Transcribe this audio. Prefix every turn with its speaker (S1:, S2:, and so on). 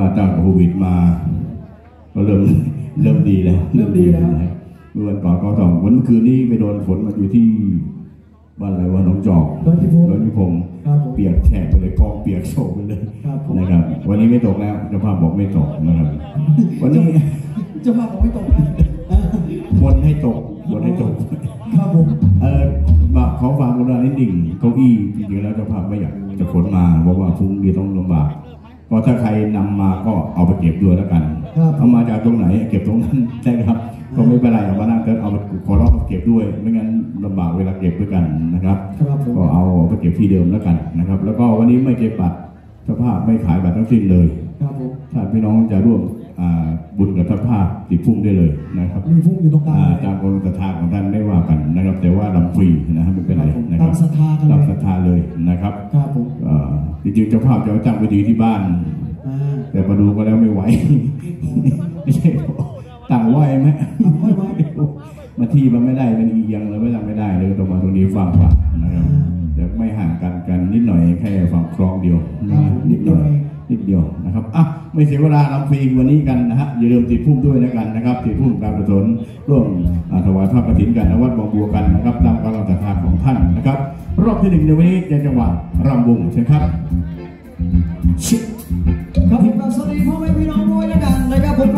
S1: ว่าตั้งโควิดมาก็เริ่ม
S2: เริ่
S1: มดีแล้วเมื่อวันก่อนก็ต้องวันเมื่อคืนนี้ไปโดนฝนมาอยู่ที่บ้านอะไรวะหนองจอก
S2: ดอยพิพงศ์
S1: ดอยพิพงศ์
S2: ครับผม
S1: เปียกแฉะไปเลยกองเปียกโชกไปเลย
S2: ครับผม
S1: นะครับ วันนี้ไม่ตกแล้วเจ้าภาพบอกไม่ตกนะครับ วันนี้
S2: เจะมาบอกไม่ตรงนะอ่า
S1: บนให้ตกบนให้ตก
S2: ครับผม
S1: เออมาขอฝากกรุณานิดหนึ่งเก้าอี้จริงๆแล้วเจ้าภาพไม่อยากจะขนมาเพราะว่าพรุ่งนี้ต้องลำบาก ก็ถ้าใครนำมาก็เอาไปเก็บด้วยแล้วกัน
S2: ครับ
S1: เอามาจากตรงไหนเก็บตรงนั้นได้ครับก็ไม่เป็นไรเอามานั่งก็เอาไปขอร้องเก็บด้วย ไม่งั้นลำบากเวลาเก็บด้วยกันนะครับ
S2: ครับผม
S1: ก็เอาไปเก็บที่เดิมแล้วกันนะครับ แล้วก็วันนี้ไม่เก็บบัตรเจ้าภาพไม่ขายบัตรทั้งสิ้นเลย
S2: ครับผม
S1: ถ้าพี่น้องจะร่วมอ่าบุญกับเจ้าภาพติดพุ่มได้เลยนะครับ
S2: มีฟุ้งอยู่ตรงกลาง
S1: อ่า
S2: เลย
S1: ตามความศรัทธาของท่านไม่ว่ากันนะครับ แต่ว่าลำฟรีนะครับไม่เป็นไรนะค
S2: ตา
S1: รับ
S2: มศรัทธากันเล
S1: ตาม
S2: ย
S1: ศรัทธาเลยนะครับ
S2: ครับผม
S1: เอ่อ จริงๆเจ้าภาพจะเอาจ้างไปดีที่บ้าน
S2: อ่า
S1: แต่มาดูก็แล้วไม่ไหว ไม่ใช่ต่างไหวไหม
S2: เอาไว้ไว้
S1: มาที่มันไม่ได้มันเอียงเลยไม่ทำไม่ได้เลยต้องมาตรงนี้ฟังฟังนะครับแต่ไม่ห่างกันกันนิดหน่อยแค่ฝั่งคลองเดียวนะนิดหน่อยนิดเดียวนะครับอะ ไม่เสียเวลาลำฟรีวันนี้กันนะฮะอย่าลืมติดพุ่มด้วยนะกันนะครับติดพุ่มการกุศลร่วมถวาถวายพระกฐินกันณวัดบางบัวกันนะครับตามกำลังศรัทธาของท่านนะครับ รอบที่หนึ่งในวันนี้ในจังหวัดรำวงใช่ครับ
S2: ครับผมสวัสดีพ่อแม่พี่น้องด้วยนะกันนะครับผม